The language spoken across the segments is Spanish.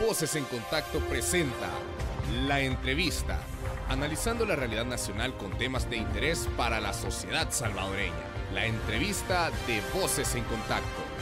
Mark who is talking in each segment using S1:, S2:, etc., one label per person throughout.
S1: Voces en Contacto presenta La Entrevista, analizando la realidad nacional con temas de interés para la sociedad salvadoreña. La entrevista de Voces en Contacto.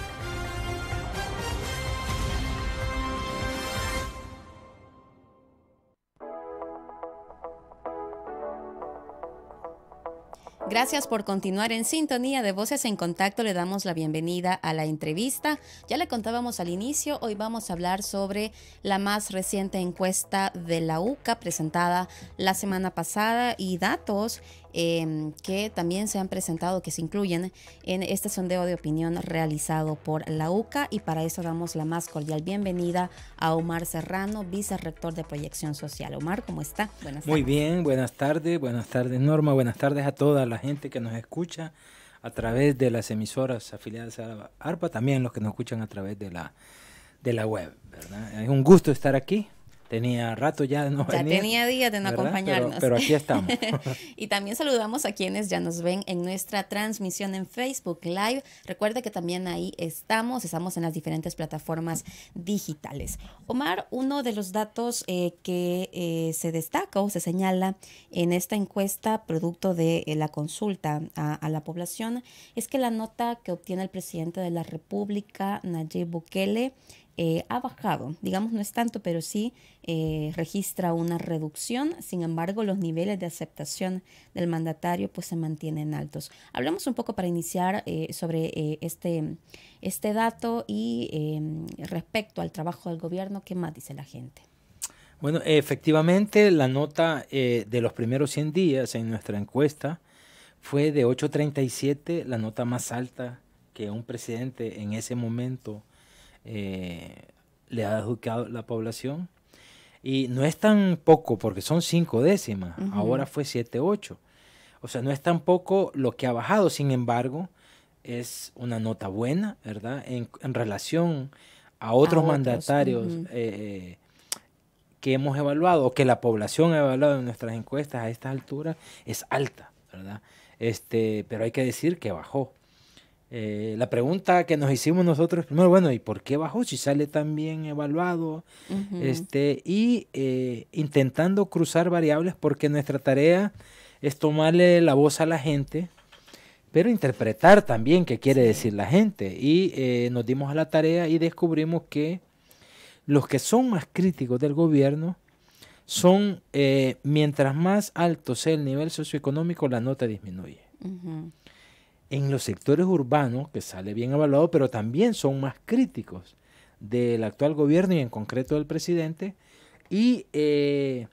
S2: Gracias por continuar en sintonía de Voces en Contacto. Le damos la bienvenida a la entrevista. Ya le contábamos al inicio, hoy vamos a hablar sobre la más reciente encuesta de la UCA presentada la semana pasada y datos Em, que también se han presentado, que se incluyen en este sondeo de opinión realizado por la UCA y para eso damos la más cordial bienvenida a Omar Serrano, vicerrector de Proyección Social. Omar, ¿cómo está?
S3: Buenas Muy bien, buenas tardes, buenas tardes Norma, buenas tardes a toda la gente que nos escucha a través de las emisoras afiliadas a ARPA, también los que nos escuchan a través de la, de la web. ¿verdad? Es un gusto estar aquí Tenía rato ya de no
S2: Ya tenía días de no acompañarnos.
S3: Pero, aquí estamos.
S2: y también saludamos a quienes ya nos ven en nuestra transmisión en Facebook Live. Recuerde que también ahí estamos, estamos en las diferentes plataformas digitales. Omar, uno de los datos eh, que eh, se destaca o se señala en esta encuesta, producto de eh, la consulta a, a la población, es que la nota que obtiene el presidente de la República, Nayib Bukele, eh, ha bajado, digamos no es tanto, pero sí eh, registra una reducción, sin embargo los niveles de aceptación del mandatario pues se mantienen altos. Hablemos un poco para iniciar eh, sobre este, este dato y em, respecto al trabajo del gobierno, ¿qué más dice la gente?
S3: Bueno, efectivamente la nota de los primeros 100 días en nuestra encuesta fue de 8.37, la nota más alta que un presidente en ese momento eh, le ha adjudicado la población. Y no es tan poco, porque son cinco décimas, ahora fue siete, ocho. O sea, no es tan poco lo que ha bajado, sin embargo, es una nota buena, ¿verdad? En, relación a otros, mandatarios eh, eh, que hemos evaluado, o que la población ha evaluado en nuestras encuestas a estas alturas, es alta, ¿verdad? Este, pero hay que decir que bajó. Eh, la pregunta que nos hicimos nosotros primero, bueno, ¿y por qué bajó si sale tan bien evaluado? este, y eh, intentando cruzar variables porque nuestra tarea es tomarle la voz a la gente, pero interpretar también qué quiere decir la gente. Y eh, nos dimos a la tarea y descubrimos que los que son más críticos del gobierno son, mientras más alto sea el nivel socioeconómico, la nota disminuye en los sectores urbanos, que sale bien evaluado, pero también son más críticos del actual gobierno y en concreto del presidente, y eh,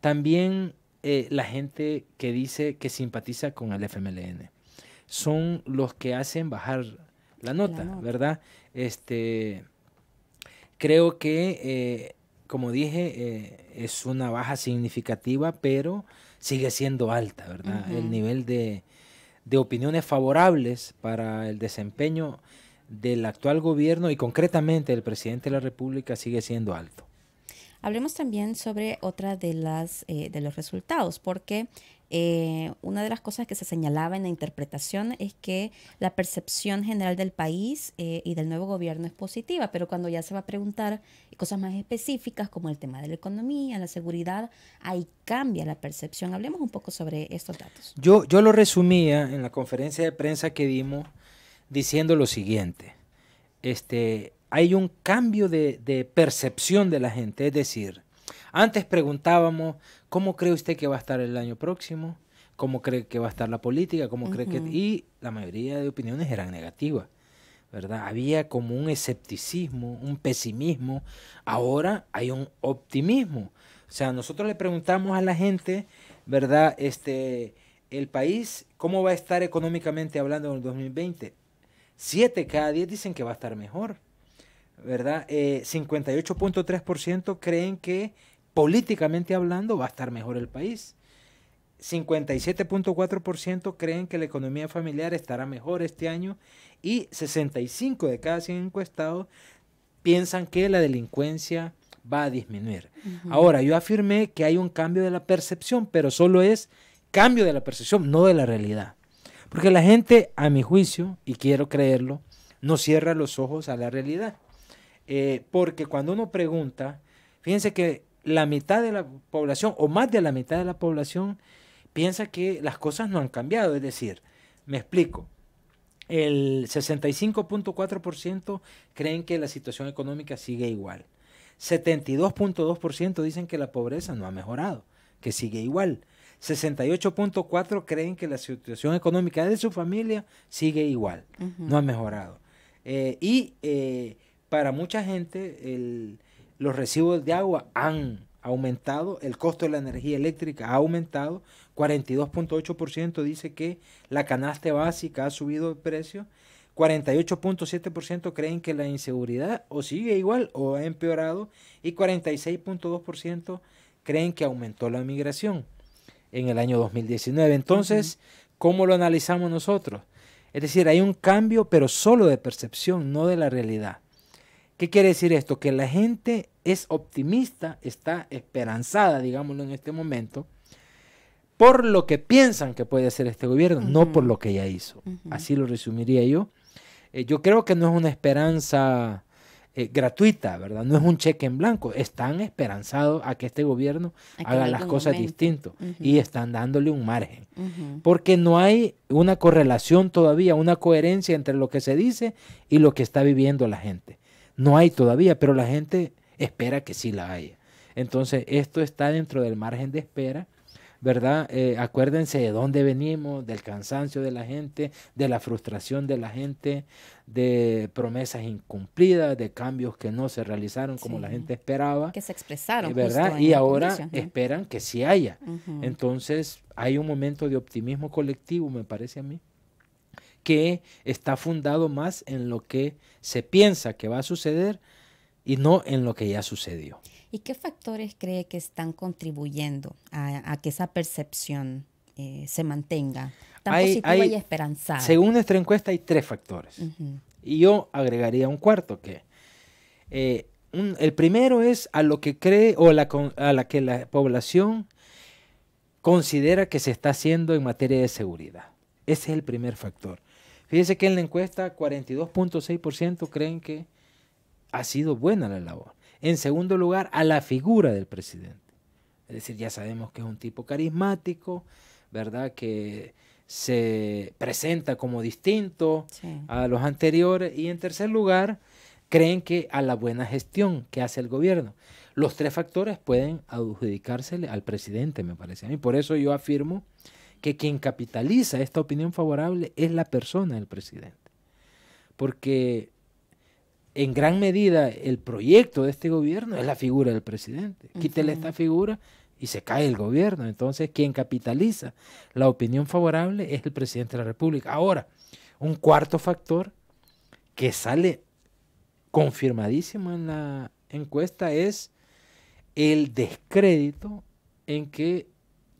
S3: también eh, la gente que dice que simpatiza con el FMLN. Son los que hacen bajar la nota, ¿verdad? Este, creo que, eh, como dije, es una baja significativa, pero sigue siendo alta, ¿verdad? El nivel de, de opiniones favorables para el desempeño del actual gobierno y concretamente del presidente de la República sigue siendo alto.
S2: Hablemos también sobre otra de las eh, de los resultados, porque eh, una de las cosas que se señalaba en la interpretación es que la percepción general del país eh, y del nuevo gobierno es positiva, pero cuando ya se va a preguntar cosas más específicas como el tema de la economía, la seguridad, ahí cambia la percepción. Hablemos un poco sobre estos datos.
S3: Yo, yo lo resumía en la conferencia de prensa que dimos diciendo lo siguiente. Este, hay un cambio de, de percepción de la gente, es decir, antes preguntábamos, ¿cómo cree usted que va a estar el año próximo? ¿Cómo cree que va a estar la política? ¿Cómo cree que...? Y la mayoría de opiniones eran negativas, ¿verdad? Había como un escepticismo, un pesimismo. Ahora hay un optimismo. O sea, nosotros le preguntamos a la gente, ¿verdad? Este, el país, ¿cómo va a estar económicamente hablando en el 2020? Siete cada diez dicen que va a estar mejor, ¿verdad? Eh, 58.3% creen que políticamente hablando, va a estar mejor el país. 57.4% creen que la economía familiar estará mejor este año y 65 de cada 100 encuestados piensan que la delincuencia va a disminuir. Ahora, yo afirmé que hay un cambio de la percepción, pero solo es cambio de la percepción, no de la realidad. Porque la gente, a mi juicio, y quiero creerlo, no cierra los ojos a la realidad. Eh, porque cuando uno pregunta, fíjense que la mitad de la población, o más de la mitad de la población, piensa que las cosas no han cambiado. Es decir, me explico, el 65.4% creen que la situación económica sigue igual. 72.2% dicen que la pobreza no ha mejorado, que sigue igual. 68.4 creen que la situación económica de su familia sigue igual, no ha mejorado. Eh, y eh, para mucha gente los recibos de agua han aumentado, el costo de la energía eléctrica ha aumentado, 42.8% dice que la canasta básica ha subido de precio, 48.7% creen que la inseguridad o sigue igual o ha empeorado y 46.2% creen que aumentó la migración en el año 2019. Entonces, ¿cómo lo analizamos nosotros? Es decir, hay un cambio, pero solo de percepción, no de la realidad. ¿Qué quiere decir esto? Que la gente es optimista, está esperanzada, digámoslo en este momento, por lo que piensan que puede hacer este gobierno, no por lo que ya hizo. Así lo resumiría yo. Eh, yo creo que no es una esperanza eh, gratuita, ¿verdad? No es un cheque en blanco. Están esperanzados a que este gobierno haga las cosas distintas y están dándole un margen. Porque no hay una correlación todavía, una coherencia entre lo que se dice y lo que está viviendo la gente. No hay todavía, pero la gente espera que sí la haya. Entonces, esto está dentro del margen de espera ¿verdad? Eh, acuérdense de dónde venimos, del cansancio de la gente, de la frustración de la gente, de promesas incumplidas, de cambios que no se realizaron como la gente esperaba.
S2: Que se expresaron.
S3: ¿Verdad? Y ahora esperan que sí haya. Entonces, hay un momento de optimismo colectivo, me parece a mí que está fundado más en lo que se piensa que va a suceder y no en lo que ya sucedió.
S2: ¿Y qué factores cree que están contribuyendo a, que esa percepción eh, se mantenga tan positiva y esperanzada?
S3: Según nuestra encuesta hay tres factores. Y yo agregaría un cuarto que eh, el primero es a lo que cree o a la que la población considera que se está haciendo en materia de seguridad. Ese es el primer factor. Fíjese que en la encuesta 42.6% creen que ha sido buena la labor. En segundo lugar, a la figura del presidente. Es decir, ya sabemos que es un tipo carismático, ¿verdad? Que se presenta como distinto a los anteriores. Y en tercer lugar, creen que a la buena gestión que hace el gobierno. Los tres factores pueden adjudicársele al presidente, me parece a mí. Por eso yo afirmo que quien capitaliza esta opinión favorable es la persona del presidente. Porque en gran medida el proyecto de este gobierno es la figura del presidente. Quítele esta figura y se cae el gobierno. Entonces, quien capitaliza la opinión favorable es el presidente de la República. Ahora, un cuarto factor que sale confirmadísimo en la encuesta es el descrédito en que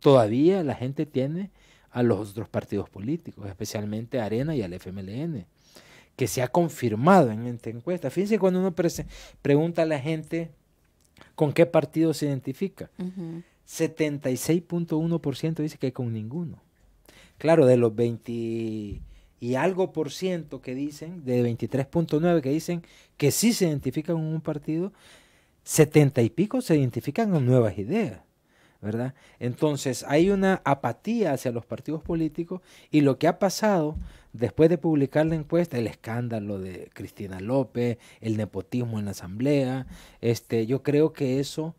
S3: todavía la gente tiene a los otros partidos políticos, especialmente a Arena y al FMLN que se ha confirmado en esta encuesta. Fíjense cuando uno pregunta a la gente con qué partido se identifica. 76.1% dice que con ninguno. Claro, de los 20 y algo por ciento que dicen, de 23.9 que dicen que sí se identifican con un partido, 70 y pico se identifican con nuevas ideas. ¿Verdad? Entonces hay una apatía hacia los partidos políticos y lo que ha pasado después de publicar la encuesta, el escándalo de Cristina López, el nepotismo en la asamblea, este, yo creo que eso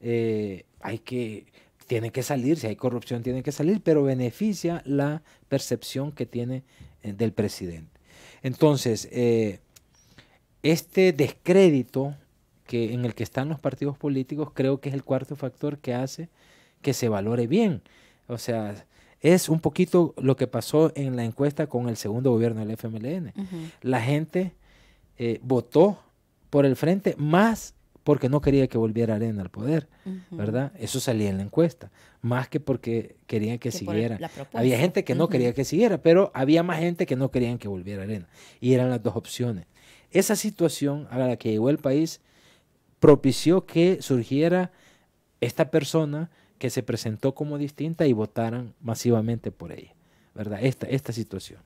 S3: eh, hay que, tiene que salir, si hay corrupción tiene que salir, pero beneficia la percepción que tiene eh, del presidente. Entonces, eh, este descrédito que, en el que están los partidos políticos, creo que es el cuarto factor que hace que se valore bien. O sea, es un poquito lo que pasó en la encuesta con el segundo gobierno del FMLN. La gente eh, votó por el frente más porque no quería que volviera Arena al poder, ¿verdad? Eso salía en la encuesta, más que porque querían que, siguiera. Había gente que no quería que siguiera, pero había más gente que no querían que volviera Arena. Y eran las dos opciones. Esa situación a la que llegó el país propició que surgiera esta persona que se presentó como distinta y votaran masivamente por ella, ¿verdad? Esta, esta situación.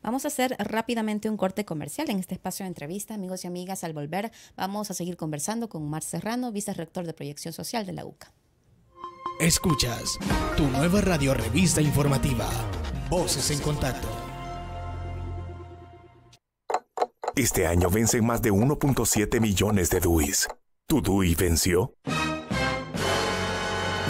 S2: Vamos a hacer rápidamente un corte comercial en este espacio de entrevista, amigos y amigas. Al volver, vamos a seguir conversando con Omar Serrano, vicerrector de Proyección Social de la UCA.
S4: Escuchas tu nueva radio revista informativa, Voces en Contacto.
S5: Este año vencen más de 1.7 millones de DUIs. ¿Tu DUI venció?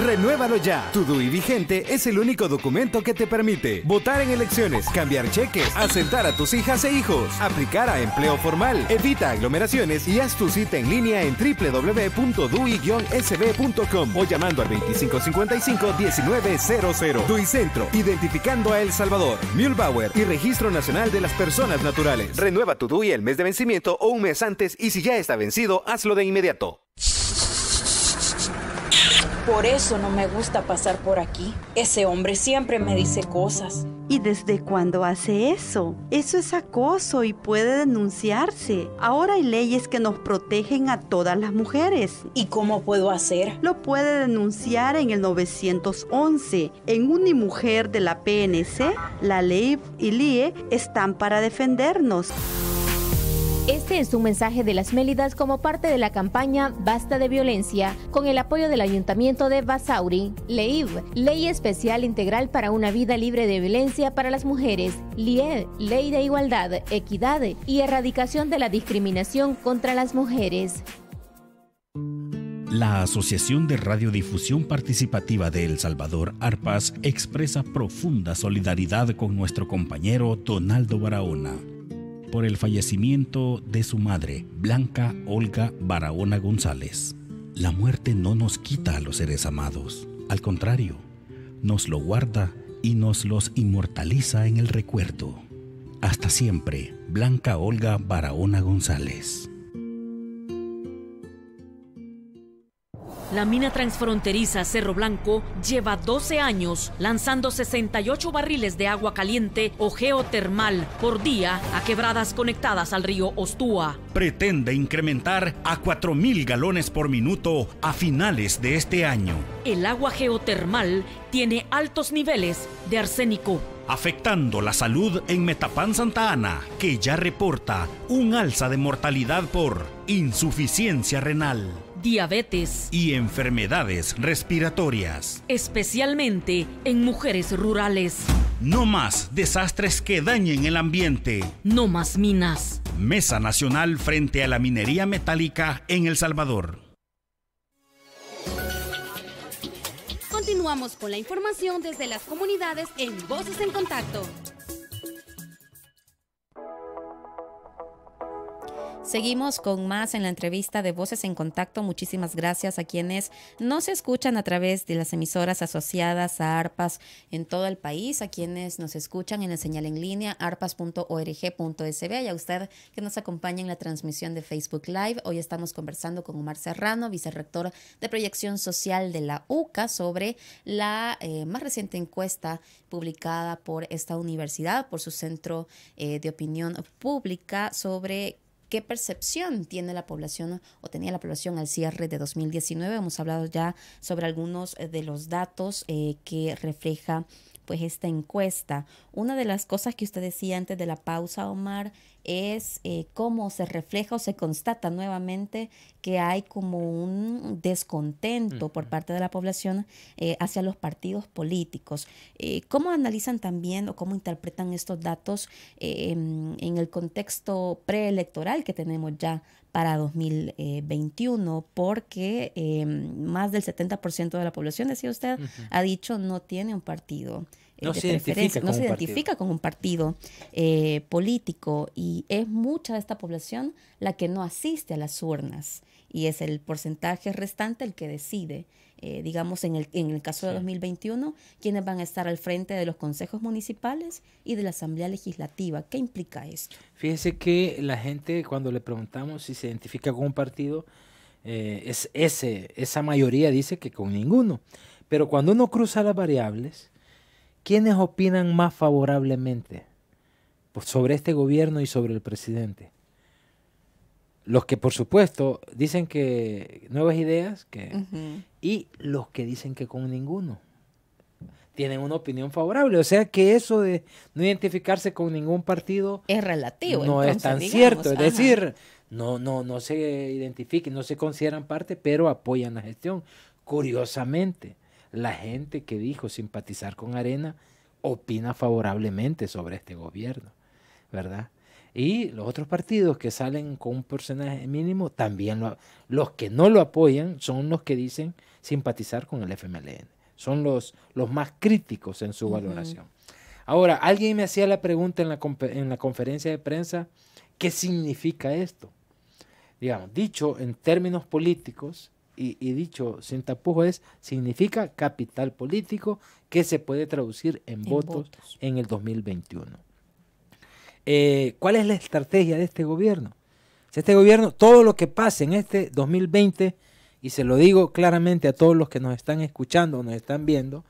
S6: Renuévalo ya. Tu DUI vigente es el único documento que te permite votar en elecciones, cambiar cheques, asentar a tus hijas e hijos, aplicar a empleo formal, evita aglomeraciones y haz tu cita en línea en www.dui-sb.com o llamando al 2555-1900. DUI Centro, identificando a El Salvador, Mulbauer y Registro Nacional de las Personas Naturales. Renueva tu DUI el mes de vencimiento o un mes antes y si ya está vencido, hazlo de inmediato.
S7: Por eso no me gusta pasar por aquí. Ese hombre siempre me dice cosas.
S8: ¿Y desde cuándo hace eso? Eso es acoso y puede denunciarse. Ahora hay leyes que nos protegen a todas las mujeres.
S7: ¿Y cómo puedo hacer?
S8: Lo puede denunciar en el 911. En Unimujer de la PNC, la ley y LIE están para defendernos.
S9: Este es un mensaje de las Mélidas como parte de la campaña Basta de Violencia, con el apoyo del Ayuntamiento de Basauri, LEIV, Ley Especial Integral para una Vida Libre de Violencia para las Mujeres, LIE, Ley de Igualdad, Equidad y Erradicación de la Discriminación contra las Mujeres.
S10: La Asociación de Radiodifusión Participativa de El Salvador, ARPAS, expresa profunda solidaridad con nuestro compañero Donaldo Barahona por el fallecimiento de su madre, Blanca Olga Barahona González. La muerte no nos quita a los seres amados, al contrario, nos lo guarda y nos los inmortaliza en el recuerdo. Hasta siempre, Blanca Olga Barahona González.
S11: La mina transfronteriza Cerro Blanco lleva 12 años lanzando 68 barriles de agua caliente o geotermal por día a quebradas conectadas al río Ostúa.
S10: Pretende incrementar a 4.000 galones por minuto a finales de este año.
S11: El agua geotermal tiene altos niveles de arsénico
S10: afectando la salud en Metapán Santa Ana, que ya reporta un alza de mortalidad por insuficiencia renal
S11: diabetes
S10: y enfermedades respiratorias,
S11: especialmente en mujeres rurales.
S10: No más desastres que dañen el ambiente.
S11: No más minas.
S10: Mesa Nacional frente a la minería metálica en El Salvador.
S12: Continuamos con la información desde las comunidades en Voces en Contacto.
S2: Seguimos con más en la entrevista de Voces en Contacto. Muchísimas gracias a quienes nos escuchan a través de las emisoras asociadas a ARPAS en todo el país, a quienes nos escuchan en la señal en línea arpas.org.sb y a usted que nos acompaña en la transmisión de Facebook Live. Hoy estamos conversando con Omar Serrano, vicerrector de Proyección Social de la UCA, sobre la eh, más reciente encuesta publicada por esta universidad, por su centro eh, de opinión pública sobre qué percepción tiene la población o tenía la población al cierre de 2019. Hemos hablado ya sobre algunos eh, de los datos eh, que refleja pues esta encuesta. Una de las cosas que usted decía antes de la pausa, Omar, es eh, cómo se refleja o se constata nuevamente que hay como un descontento por parte de la población eh, hacia los partidos políticos. Eh, ¿Cómo analizan también o cómo interpretan estos datos en el contexto preelectoral que tenemos ya para 2021? Porque más del 70% de la población, decía usted, ha dicho no tiene un partido
S3: no se identifica,
S2: no se identifica con un partido eh, político y es mucha de esta población la que no asiste a las urnas y es el porcentaje restante el que decide, eh, digamos, en el, en el caso de 2021, quiénes van a estar al frente de los consejos municipales y de la Asamblea Legislativa. ¿Qué implica esto?
S3: Fíjese que la gente, cuando le preguntamos si se identifica con un partido, eh, es ese, esa mayoría dice que con ninguno. Pero cuando uno cruza las variables, ¿quiénes opinan más favorablemente pues, sobre este gobierno y sobre el presidente? Los que, por supuesto, dicen que nuevas ideas que, y los que dicen que con ninguno. tienen una opinión favorable. O sea que eso de no identificarse con ningún partido
S2: es relativo.
S3: No es tan cierto. Es decir, no, no, no se identifiquen, no se consideran parte, pero apoyan la gestión. Curiosamente, la gente que dijo simpatizar con Arena opina favorablemente sobre este gobierno, ¿verdad? Y los otros partidos que salen con un porcentaje mínimo, también lo, los que no lo apoyan son los que dicen simpatizar con el FMLN. Son los, los más críticos en su valoración. Ahora, alguien me hacía la pregunta en la, en la conferencia de prensa, ¿qué significa esto? Digamos, dicho en términos políticos y, dicho sin tapujos es, significa capital político que se puede traducir en, votos, en el 2021. Eh, ¿Cuál es la estrategia de este gobierno? Este gobierno, todo lo que pase en este 2020, y se lo digo claramente a todos los que nos están escuchando o nos están viendo,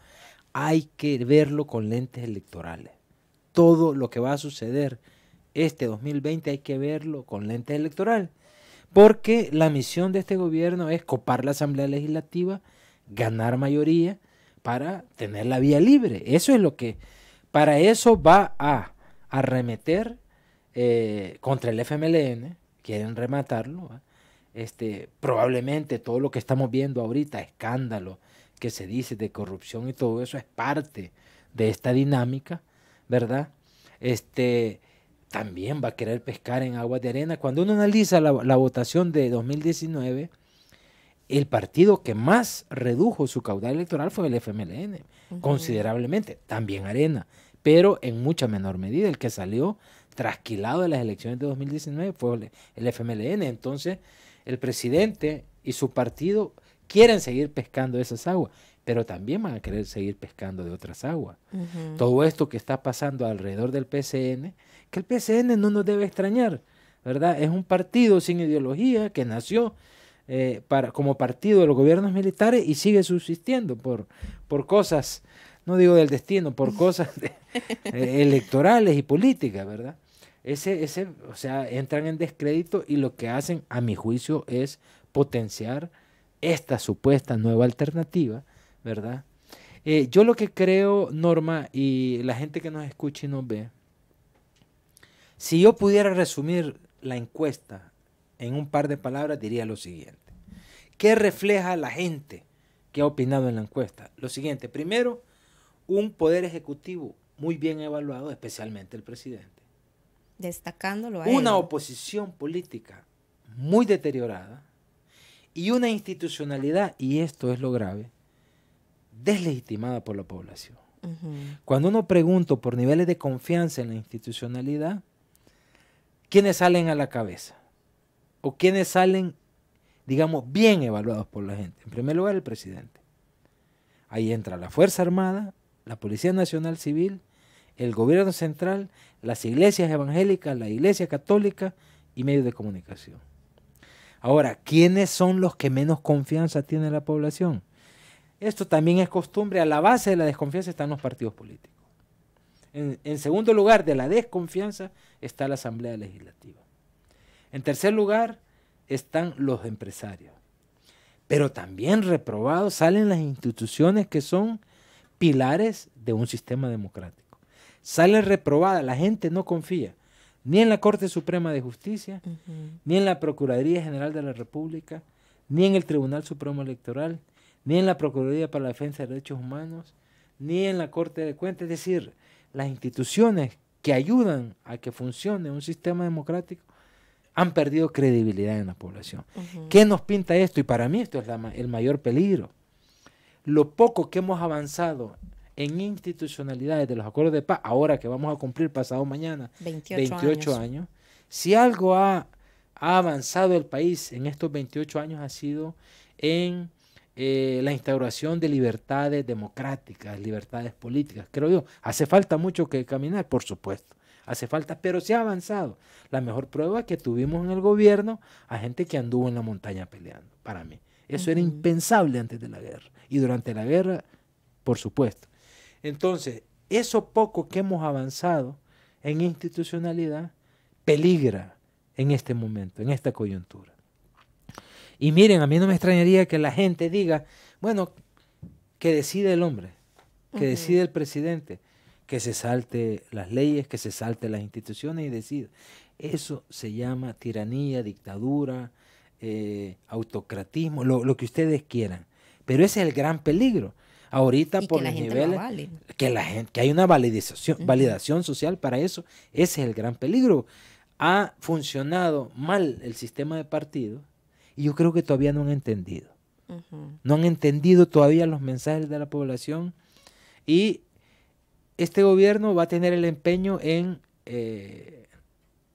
S3: hay que verlo con lentes electorales. Todo lo que va a suceder este 2020 hay que verlo con lentes electorales. Porque la misión de este gobierno es copar la Asamblea Legislativa, ganar mayoría para tener la vía libre. Eso es lo que, para eso va a arremeter eh, contra el FMLN, quieren rematarlo. Este, probablemente todo lo que estamos viendo ahorita, escándalo que se dice de corrupción y todo eso es parte de esta dinámica, ¿verdad? Este, también va a querer pescar en aguas de arena. Cuando uno analiza la, votación de 2019, el partido que más redujo su caudal electoral fue el FMLN, considerablemente, también Arena pero en mucha menor medida. El que salió trasquilado de las elecciones de 2019 fue el FMLN. Entonces, el presidente y su partido quieren seguir pescando esas aguas, pero también van a querer seguir pescando de otras aguas. Todo esto que está pasando alrededor del PCN, que el PCN no nos debe extrañar, ¿verdad? Es un partido sin ideología que nació eh, para, como partido de los gobiernos militares y sigue subsistiendo por, por cosas no digo del destino, por cosas eh, electorales y políticas, ¿verdad? Ese, ese, o sea, entran en descrédito y lo que hacen, a mi juicio, es potenciar esta supuesta nueva alternativa, ¿verdad? Eh, yo lo que creo, Norma, y la gente que nos escucha y nos ve, si yo pudiera resumir la encuesta en un par de palabras, diría lo siguiente. ¿Qué refleja la gente que ha opinado en la encuesta? Lo siguiente, primero, un poder ejecutivo muy bien evaluado, especialmente el presidente.
S2: Destacándolo a
S3: Una oposición política muy deteriorada y una institucionalidad, y esto es lo grave, deslegitimada por la población. Cuando uno pregunta por niveles de confianza en la institucionalidad, ¿quiénes salen a la cabeza? ¿O quiénes salen, digamos, bien evaluados por la gente? En primer lugar, el presidente. Ahí entra la Fuerza Armada, la Policía Nacional Civil, el gobierno central, las iglesias evangélicas, la iglesia católica y medios de comunicación. Ahora, ¿quiénes son los que menos confianza tiene la población? Esto también es costumbre. A la base de la desconfianza están los partidos políticos. En, en, segundo lugar, de la desconfianza está la Asamblea Legislativa. En tercer lugar, están los empresarios. Pero también reprobados salen las instituciones que son pilares de un sistema democrático. Sale reprobada, la gente no confía ni en la Corte Suprema de Justicia, ni en la Procuraduría General de la República, ni en el Tribunal Supremo Electoral, ni en la Procuraduría para la Defensa de Derechos Humanos, ni en la Corte de Cuentas. Es decir, las instituciones que ayudan a que funcione un sistema democrático han perdido credibilidad en la población. ¿Qué nos pinta esto? Y para mí esto es el mayor peligro lo poco que hemos avanzado en institucionalidades de los acuerdos de paz, ahora que vamos a cumplir pasado mañana 28, años. si algo ha, avanzado el país en estos 28 años ha sido en eh, la instauración de libertades democráticas, libertades políticas. Creo yo, hace falta mucho que caminar, por supuesto. Hace falta, pero se ha avanzado. La mejor prueba que tuvimos en el gobierno a gente que anduvo en la montaña peleando, para mí. Eso era impensable antes de la guerra y durante la guerra, por supuesto. Entonces, eso poco que hemos avanzado en institucionalidad peligra en este momento, en esta coyuntura. Y miren, a mí no me extrañaría que la gente diga, bueno, que decide el hombre. que decide el presidente, que se salte las leyes, que se salte las instituciones y decide. Eso se llama tiranía, dictadura, eh, autocratismo, lo, que ustedes quieran. Pero ese es el gran peligro. Ahorita por los niveles que la gente que hay una validación, validación social para eso, ese es el gran peligro. Ha funcionado mal el sistema de partidos y yo creo que todavía no han entendido. No han entendido todavía los mensajes de la población y este gobierno va a tener el empeño en eh,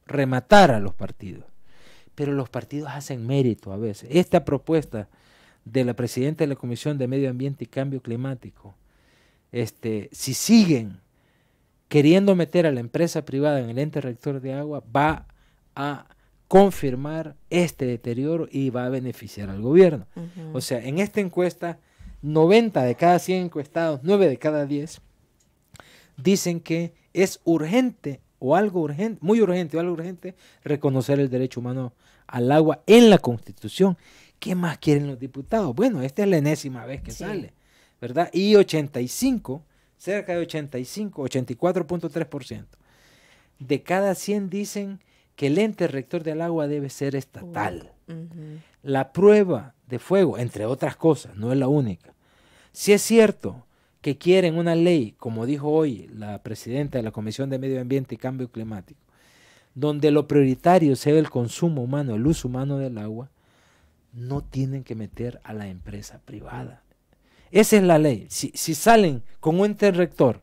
S3: rematar a los partidos. Pero los partidos hacen mérito a veces. Esta propuesta de la presidenta de la Comisión de Medio Ambiente y Cambio Climático, este, si siguen queriendo meter a la empresa privada en el ente rector de agua, va a confirmar este deterioro y va a beneficiar al gobierno. O sea, en esta encuesta, 90 de cada 100 encuestados, 9 de cada 10, dicen que es urgente o algo urgente, muy urgente o algo urgente, reconocer el derecho humano al agua en la Constitución. ¿Qué más quieren los diputados? Bueno, esta es la enésima vez que sale, ¿verdad? Y 85, cerca de 85, 84.3% de cada 100 dicen que el ente rector del agua debe ser estatal. La prueba de fuego, entre otras cosas, no es la única. Si es cierto que quieren una ley, como dijo hoy la presidenta de la Comisión de Medio Ambiente y Cambio Climático, donde lo prioritario sea el consumo humano, el uso humano del agua, no tienen que meter a la empresa privada. Esa es la ley. Si, salen con un ente rector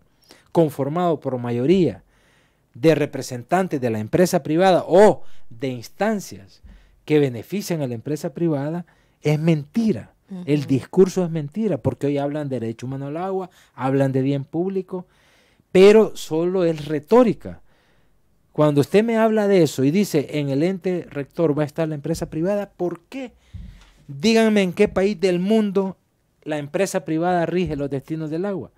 S3: conformado por mayoría de representantes de la empresa privada o de instancias que benefician a la empresa privada, es mentira. El discurso es mentira, porque hoy hablan de derecho humano al agua, hablan de bien público, pero solo es retórica. Cuando usted me habla de eso y dice en el ente rector va a estar la empresa privada, ¿por qué? Díganme en qué país del mundo la empresa privada rige los destinos del agua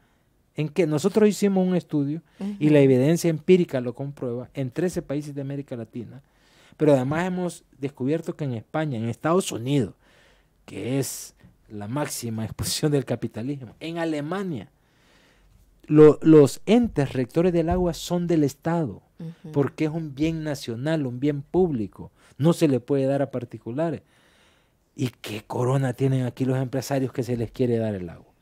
S3: en que nosotros hicimos un estudio y la evidencia empírica lo comprueba en 13 países de América Latina, pero además hemos descubierto que en España, en Estados Unidos, que es la máxima exposición del capitalismo, en Alemania, los entes rectores del agua son del Estado, porque es un bien nacional, un bien público, no se le puede dar a particulares. ¿Y qué corona tienen aquí los empresarios que se les quiere dar el agua?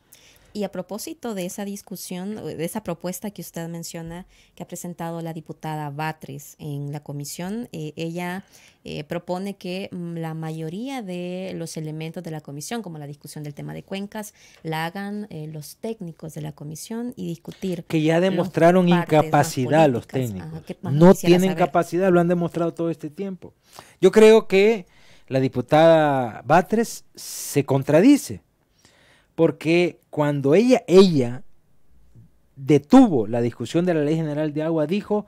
S2: Y a propósito de esa discusión, de esa propuesta que usted menciona, que ha presentado la diputada Batres en la comisión, eh, ella eh, propone que mm, la mayoría de los elementos de la comisión, como la discusión del tema de cuencas, la hagan eh, los técnicos de la comisión y discutir.
S3: Que ya demostraron incapacidad los técnicos. no tienen capacidad, lo han demostrado todo este tiempo. Yo creo que la diputada Batres se contradice porque cuando ella, ella detuvo la discusión de la Ley General de Agua, dijo,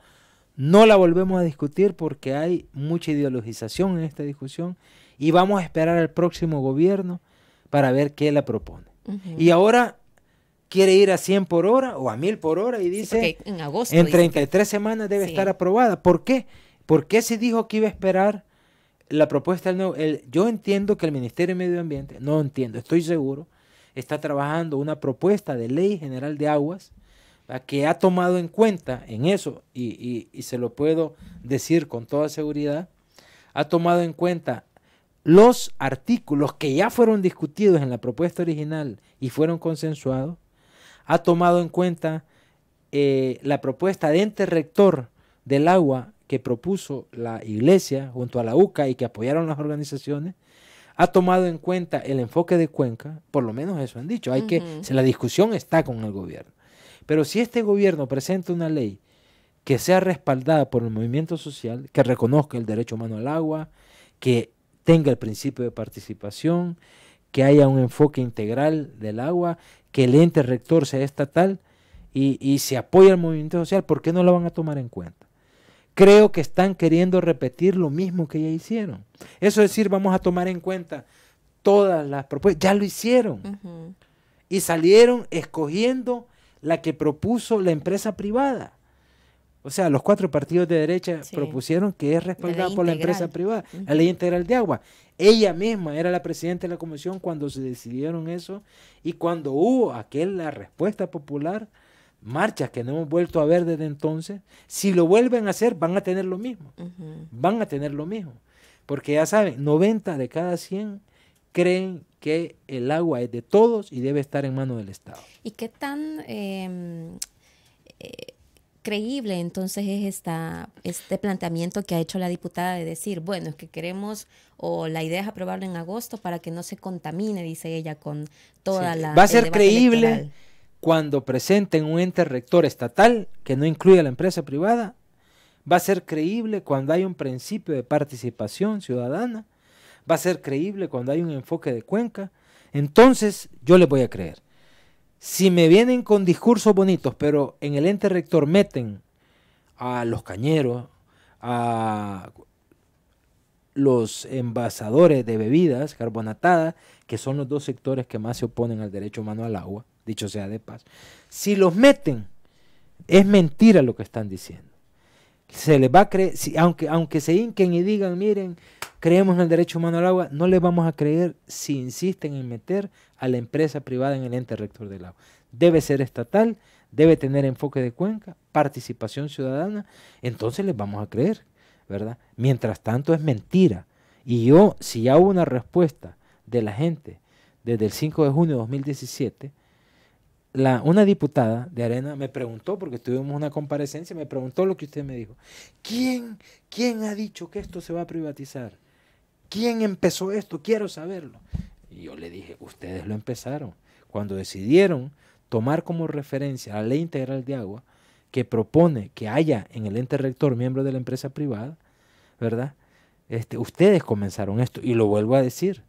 S3: no la volvemos a discutir porque hay mucha ideologización en esta discusión y vamos a esperar al próximo gobierno para ver qué la propone. Y ahora quiere ir a 100 por hora o a 1000 por hora y dice en, agosto en 33 semanas debe estar aprobada. ¿Por qué? ¿Por qué se dijo que iba a esperar la propuesta del nuevo? yo entiendo que el Ministerio de Medio Ambiente, no entiendo, estoy seguro, está trabajando una propuesta de ley general de aguas que ha tomado en cuenta en eso, y, se lo puedo decir con toda seguridad, ha tomado en cuenta los artículos que ya fueron discutidos en la propuesta original y fueron consensuados, ha tomado en cuenta eh, la propuesta de ente rector del agua que propuso la iglesia junto a la UCA y que apoyaron las organizaciones, ha tomado en cuenta el enfoque de Cuenca, por lo menos eso han dicho, hay que, la discusión está con el gobierno. Pero si este gobierno presenta una ley que sea respaldada por el movimiento social, que reconozca el derecho humano al agua, que tenga el principio de participación, que haya un enfoque integral del agua, que el ente rector sea estatal y, y se apoya al movimiento social, ¿por qué no lo van a tomar en cuenta? Creo que están queriendo repetir lo mismo que ya hicieron. Eso es decir, vamos a tomar en cuenta todas las propuestas, ya lo hicieron. Y salieron escogiendo la que propuso la empresa privada. O sea, los cuatro partidos de derecha propusieron que es respaldada por la empresa privada, la ley integral de agua. Ella misma era la presidenta de la comisión cuando se decidieron eso y cuando hubo aquella respuesta popular, marchas que no hemos vuelto a ver desde entonces, si lo vuelven a hacer van a tener lo mismo, van a tener lo mismo. Porque ya saben, 90 de cada 100 creen que el agua es de todos y debe estar en manos del Estado.
S2: ¿Y qué tan... Em, eh, creíble entonces es esta, este planteamiento que ha hecho la diputada de decir, bueno, es que queremos o la idea es aprobarlo en agosto para que no se contamine, dice ella, con toda la...
S3: Va a ser creíble cuando presenten un ente rector estatal que no incluya a la empresa privada. Va a ser creíble cuando hay un principio de participación ciudadana. Va a ser creíble cuando hay un enfoque de cuenca. Entonces yo le voy a creer. Si me vienen con discursos bonitos, pero en el ente rector meten a los cañeros, a los envasadores de bebidas carbonatadas, que son los dos sectores que más se oponen al derecho humano al agua, dicho sea de paz, si los meten, es mentira lo que están diciendo. Se les va a creer, si, aunque, aunque se hinquen y digan, miren, creemos en el derecho humano al agua, no les vamos a creer si insisten en meter a la empresa privada en el ente rector del agua. Debe ser estatal, debe tener enfoque de cuenca, participación ciudadana, entonces les vamos a creer, ¿verdad? Mientras tanto es mentira. Y yo, si ya hubo una respuesta de la gente desde el 5 de junio de 2017, una diputada de Arena me preguntó, porque tuvimos una comparecencia, me preguntó lo que usted me dijo. ¿Quién, ¿Quién ha dicho que esto se va a privatizar? ¿Quién empezó esto? Quiero saberlo. Y yo le dije, ustedes lo empezaron. Cuando decidieron tomar como referencia la ley integral de agua, que propone que haya en el ente rector miembro de la empresa privada, ¿verdad? Este, ustedes comenzaron esto y lo vuelvo a decir.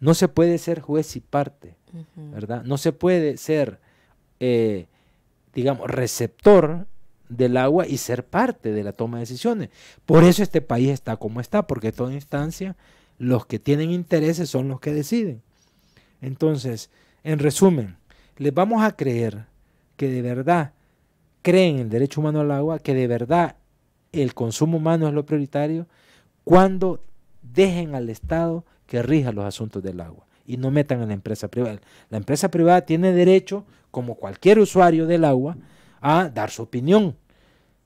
S3: No se puede ser juez y parte, ¿verdad? No se puede ser, eh, digamos, receptor del agua y ser parte de la toma de decisiones. Por eso este país está como está, porque en toda instancia los que tienen intereses son los que deciden. Entonces, en resumen, les vamos a creer que de verdad creen en el derecho humano al agua, que de verdad el consumo humano es lo prioritario, cuando dejen al Estado que rija los asuntos del agua y no metan a la empresa privada. La empresa privada tiene derecho, como cualquier usuario del agua, a dar su opinión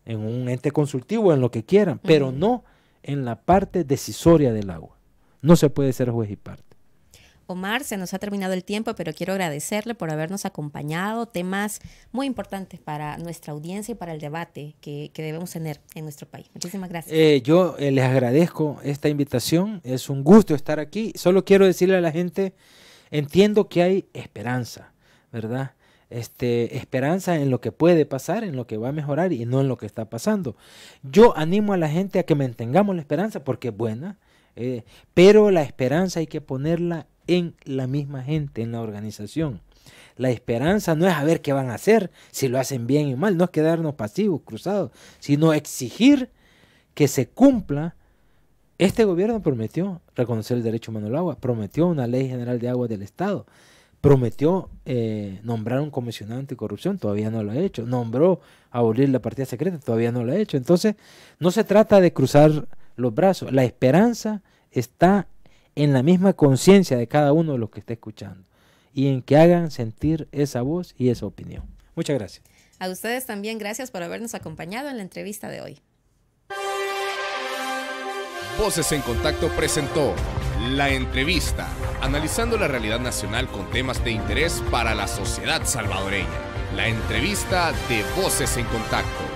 S3: en un ente consultivo, en lo que quieran, pero no en la parte decisoria del agua. No se puede ser juez y parte.
S2: Omar, se nos ha terminado el tiempo, pero quiero agradecerle por habernos acompañado. Temas muy importantes para nuestra audiencia y para el debate que, debemos tener en nuestro país. Muchísimas gracias.
S3: Eh, yo eh, les agradezco esta invitación. Es un gusto estar aquí. Solo quiero decirle a la gente, entiendo que hay esperanza, ¿verdad? Este, esperanza en lo que puede pasar, en lo que va a mejorar y no en lo que está pasando. Yo animo a la gente a que mantengamos la esperanza porque es buena, eh, pero la esperanza hay que ponerla en la misma gente, en la organización. La esperanza no es a ver qué van a hacer, si lo hacen bien y mal, no es quedarnos pasivos, cruzados, sino exigir que se cumpla. Este gobierno prometió reconocer el derecho humano al agua, prometió una ley general de agua del Estado, prometió eh, nombrar un comisionado anticorrupción, todavía no lo ha hecho, nombró abolir la partida secreta, todavía no lo ha hecho. Entonces, no se trata de cruzar los brazos, la esperanza está en la misma conciencia de cada uno de los que está escuchando y en que hagan sentir esa voz y esa opinión. Muchas gracias.
S2: A ustedes también gracias por habernos acompañado en la entrevista de hoy.
S1: Voces en Contacto presentó la entrevista, analizando la realidad nacional con temas de interés para la sociedad salvadoreña. La entrevista de Voces en Contacto